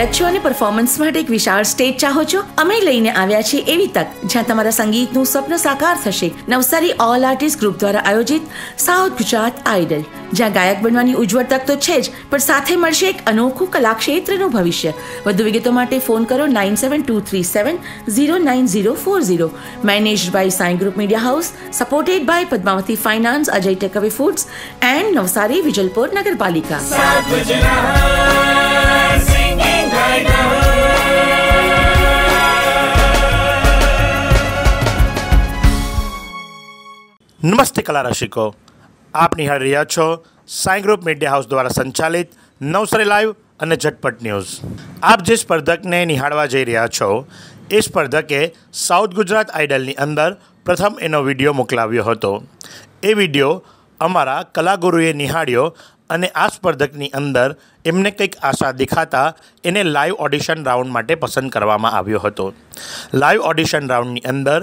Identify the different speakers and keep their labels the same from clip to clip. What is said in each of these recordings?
Speaker 1: ગાયક છો અને પરફોર્મન્સ માટે એક વિશાળ સ્ટેજ ચાહો છો? અમે લઈને આવ્યા છીએ એવી તક, જ્યાં તમારા સંગીતનું સ્વપ્ન સાકાર થશે. નવસારી ઓલ આર્ટિસ્ટ ગ્રુપ દ્વારા આયોજિત સાઉથ ગુજરાત આઇડલ જ્યાં ગાયક બનવાની ઉજ્જવળ તક તો છે જ, પણ સાથે મળશે એક અનોખું કલા ક્ષેત્રનું ભવિષ્ય. વધુ વિગતો માટે ફોન કરો nine seven two three seven zero nine zero four zero manage by Sai group media house supported by Padmavati finance Ajay takeaway foods and Navsari Vijalpor નગરપાલિકા
Speaker 2: નમસ્તે કલા રસિકો. આપ નિહાળી રહ્યા છો સાઈ ગ્રુપ મીડિયા હાઉસ દ્વારા સંચાલિત નવસારી લાઈવ અને ઝટપટ ન્યૂઝ. આપ જે સ્પર્ધકને નિહાળવા જઈ રહ્યા છો, એ સ્પર્ધકે સાઉથ ગુજરાત આઇડલની અંદર પ્રથમ એનો વીડિયો મોકલાવ્યો હતો. એ વીડિયો અમારા કલાગુરુએ નિહાળ્યો અને આ સ્પર્ધકની અંદર એમને કંઈક આશા દેખાતા એને લાઈવ ઓડિશન રાઉન્ડ માટે પસંદ કરવામાં આવ્યો હતો. લાઈવ ઓડિશન રાઉન્ડની અંદર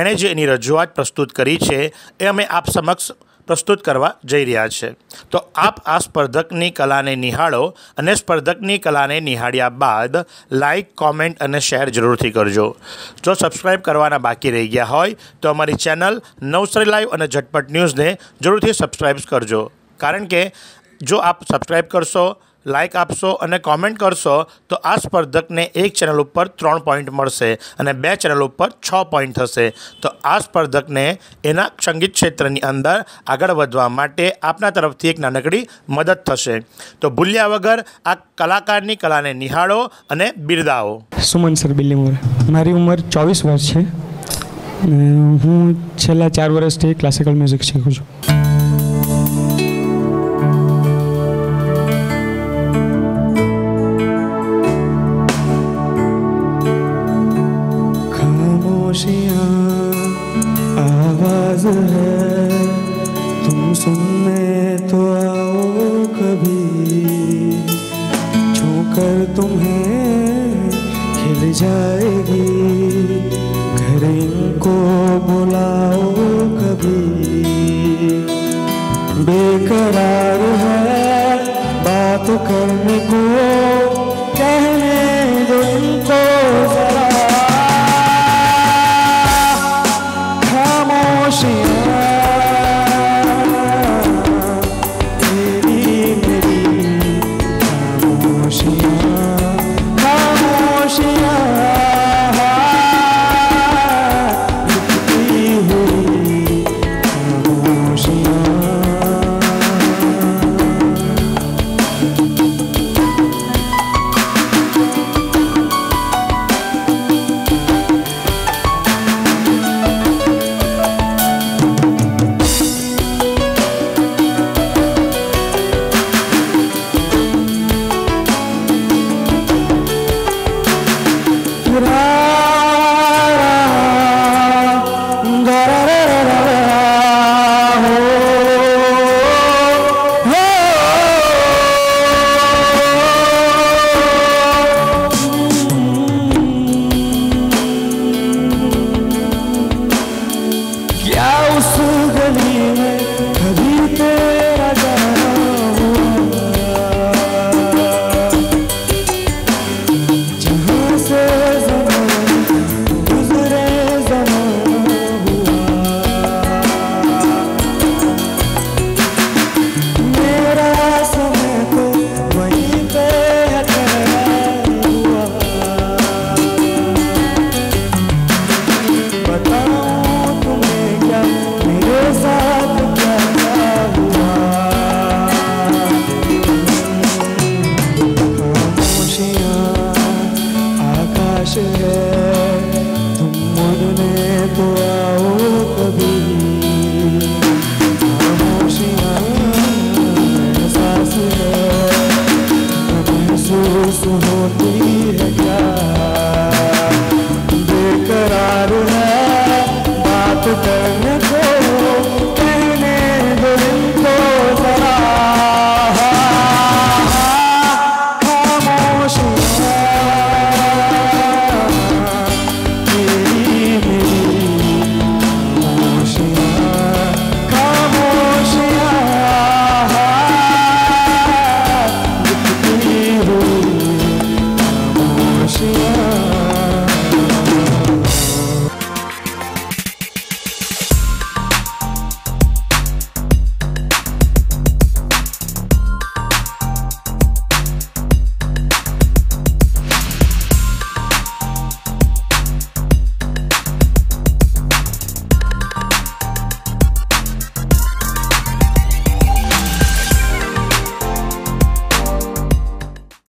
Speaker 2: એણે જે એની રજૂઆત પ્રસ્તુત કરી છે એ અમે આપ સમક્ષ પ્રસ્તુત કરવા જઈ રહ્યા છે. તો આપ આ સ્પર્ધકની કલાને નિહાળો અને સ્પર્ધકની કલાને નિહાળ્યા બાદ લાઇક કોમેન્ટ અને શેર જરૂરથી કરજો. જો સબસ્ક્રાઈબ કરવાના બાકી રહી ગયા હોય તો અમારી ચેનલ નવસરી લાઈવ અને ઝટપટ ન્યૂઝને જરૂરથી સબસ્ક્રાઇબ કરજો. કારણ કે જો આપ સબસ્ક્રાઈબ કરશો લાઇક આપશો અને કોમેન્ટ કરશો, તો આ સ્પર્ધકને એક ચેનલ ઉપર ત્રણ પોઈન્ટ મળશે અને બે ચેનલ ઉપર છ પોઈન્ટ થશે તો આ સ્પર્ધકને એના સંગીત ક્ષેત્રની અંદર આગળ વધવા માટે આપના તરફથી એક નાનકડી મદદ થશે. તો ભૂલ્યા વગર આ કલાકારની કલાને નિહાળો અને બિરદાવો.
Speaker 3: સુમન સર બિલ્લીમોર મારી ઉંમર ચોવીસ વર્ષ છે. હું છેલ્લા ચાર વર્ષથી ક્લાસિકલ મ્યુઝિક શીખું છું. खामोशियाँ आवाज़ है। तुम सुनने तो आओ कभी। छूकर तुम्हें खिल जाएगी। घर इनको बुलाओ कभी। बेकरार है